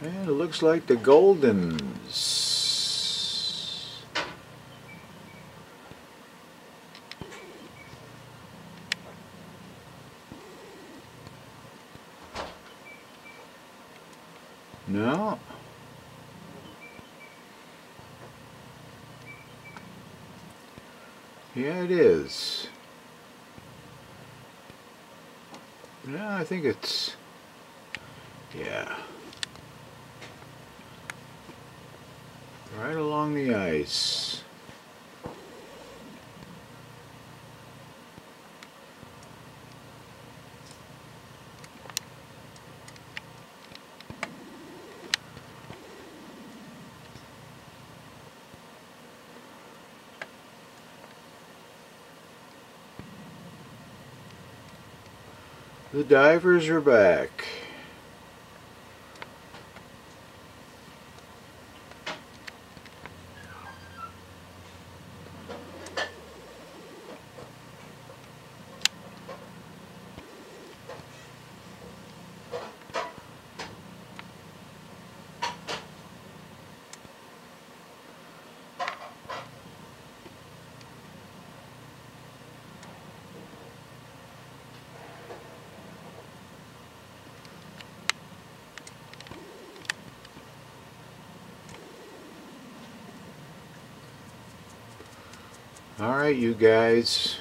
And it looks like the Goldens. No. Yeah, it is. Yeah, I think it's... Yeah. Right along the ice. The divers are back. All right, you guys.